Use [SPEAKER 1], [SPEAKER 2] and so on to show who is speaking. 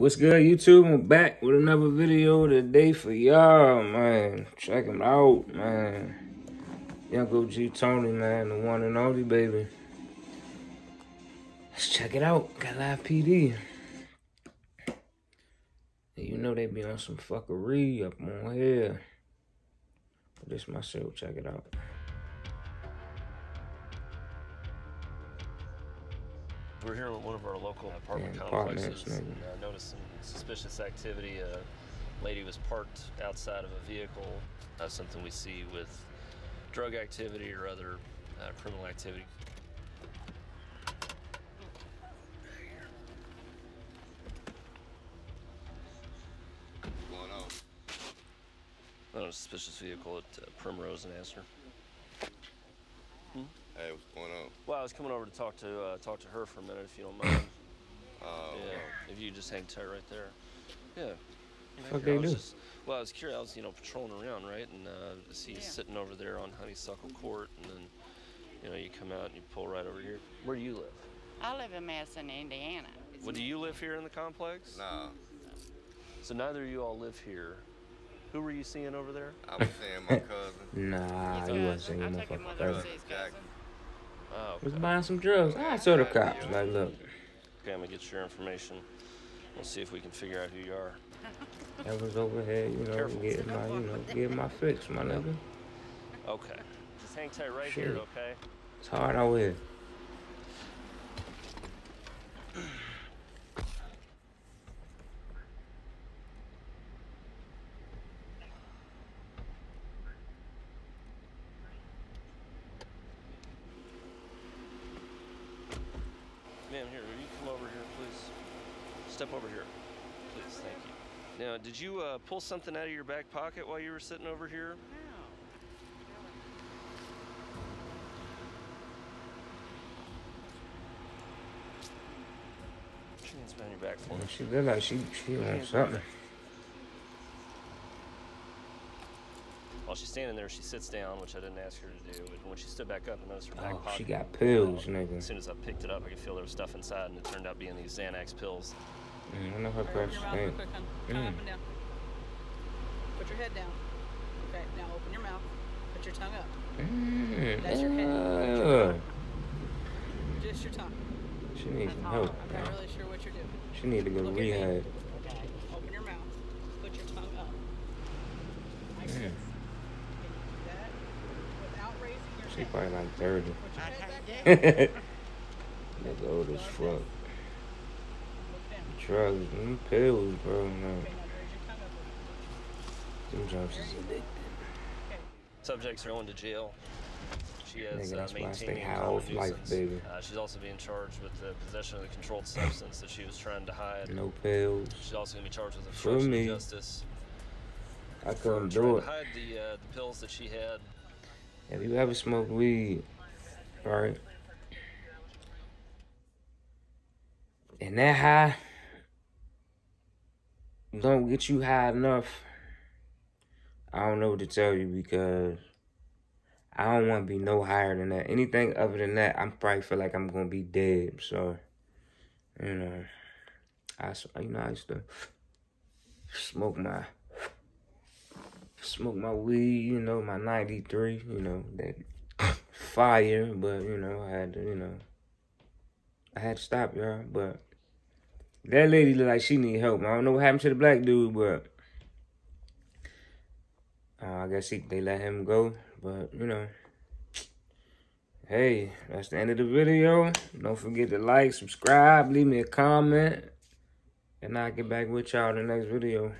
[SPEAKER 1] What's good, YouTube? I'm back with another video today for y'all, man. Check him out, man. Young OG Tony, man, the one and only, baby. Let's check it out. Got live PD. You know they be on some fuckery up on here. This my show. Check it out.
[SPEAKER 2] We're here at one of our local apartment
[SPEAKER 1] Yeah,
[SPEAKER 2] complexes
[SPEAKER 1] apartments,
[SPEAKER 2] and uh, noticed some suspicious activity. A lady was parked outside of a vehicle. Uh, something we see with drug activity or other uh, criminal activity.
[SPEAKER 3] going on?
[SPEAKER 2] Found a suspicious vehicle at uh, Primrose and Astor.
[SPEAKER 3] Hey, what's going on?
[SPEAKER 2] Well, I was coming over to talk to uh, talk to her for a minute, if you don't mind.
[SPEAKER 3] Uh,
[SPEAKER 2] yeah, if you just hang tight right there. Yeah.
[SPEAKER 1] Fuck
[SPEAKER 2] I
[SPEAKER 1] they
[SPEAKER 2] was
[SPEAKER 1] do?
[SPEAKER 2] just- well, I was curious. I was, you know, patrolling around, right, and uh, I see you sitting over there on Honeysuckle Court, and then, you know, you come out and you pull right over here. Where do you live?
[SPEAKER 4] I live in Madison, Indiana.
[SPEAKER 2] Well, do you live here in the complex?
[SPEAKER 3] No.
[SPEAKER 2] So neither of you all live here. Who were you seeing over there?
[SPEAKER 3] I was seeing my cousin.
[SPEAKER 1] Nah,
[SPEAKER 4] His
[SPEAKER 1] you wasn't
[SPEAKER 4] cousin.
[SPEAKER 1] saying
[SPEAKER 4] I took him
[SPEAKER 1] motherfucking
[SPEAKER 4] with her to
[SPEAKER 1] cousin.
[SPEAKER 4] see his cousin.
[SPEAKER 2] Oh,
[SPEAKER 1] Was buying some drugs. I saw the cops. Like, look,
[SPEAKER 2] Okay, I'm gonna get your information. We'll see if we can figure out who you are.
[SPEAKER 1] I was over here, you know,
[SPEAKER 2] Careful.
[SPEAKER 1] getting my, you know, getting my fix, my nigga.
[SPEAKER 2] Okay. Just hang tight right
[SPEAKER 1] Sure.
[SPEAKER 2] here, okay?
[SPEAKER 1] It's hard out here.
[SPEAKER 2] Ma'am, here, will you come over here, please? Step over here, please. Thank you. Now, did you uh, pull something out of your back pocket while you were sitting over here? Put your hands behind your back for me.
[SPEAKER 1] She look like she, she on something.
[SPEAKER 2] While she's standing there, she sits down, which I didn't ask her to do. And when she stood back up, I noticed her back
[SPEAKER 1] Oh,
[SPEAKER 2] pocket.
[SPEAKER 1] she got pills, nigga.
[SPEAKER 2] As soon as I picked it up, I could feel there was stuff inside, and it turned out being these Xanax pills.
[SPEAKER 1] Mm, I know her
[SPEAKER 5] Open
[SPEAKER 1] precious
[SPEAKER 5] your mouth real
[SPEAKER 1] thing.
[SPEAKER 5] quick, hon. Tongue
[SPEAKER 1] Mm.
[SPEAKER 5] up and down. Put your head down. Okay, now open your mouth. Put your tongue up.
[SPEAKER 1] Mm,
[SPEAKER 5] That's your head.
[SPEAKER 1] uh,
[SPEAKER 5] Just your tongue.
[SPEAKER 1] she needs some help.
[SPEAKER 5] I'm not really sure what you're doing.
[SPEAKER 1] She needs to go to
[SPEAKER 5] Look
[SPEAKER 1] rehab.
[SPEAKER 5] Okay. Open your mouth. Put your tongue up. Like
[SPEAKER 1] Mm.
[SPEAKER 5] this. Can you do that without raising your
[SPEAKER 1] She
[SPEAKER 5] head?
[SPEAKER 1] probably like 30.
[SPEAKER 5] Put your head back.
[SPEAKER 1] Old as fuck. Drugs, them pills, bro. No.
[SPEAKER 5] Okay, now raise your.
[SPEAKER 1] Them jumps is addictive.
[SPEAKER 2] Subjects are going to jail. She has
[SPEAKER 1] Nigga,
[SPEAKER 2] uh,
[SPEAKER 1] that's why I stay
[SPEAKER 2] maintaining
[SPEAKER 1] high
[SPEAKER 2] common
[SPEAKER 1] off life, baby.
[SPEAKER 2] Uh, she's also being charged with the possession of the controlled substance that she was trying to hide.
[SPEAKER 1] No pills.
[SPEAKER 2] She's also going to be charged with obstruction
[SPEAKER 1] me.
[SPEAKER 2] of justice.
[SPEAKER 1] I couldn't do it.
[SPEAKER 2] hide the, uh, the pills that she had.
[SPEAKER 1] Have you ever smoked weed? Right? And that high don't get you high enough. I don't know what to tell you because I don't want to be no higher than that. Anything other than that, I'm probably feel like I'm gonna be dead. So, you know, I you know I used to smoke my smoke my weed, you know, my 93, you know, that fire, but, you know, I had to, you know, I had to stop, y'all, but that lady look like she need help. I don't know what happened to the black dude, but uh, I guess he, they let him go, but, you know, hey, that's the end of the video. Don't forget to like, subscribe, leave me a comment, and I'll get back with y'all in the next video.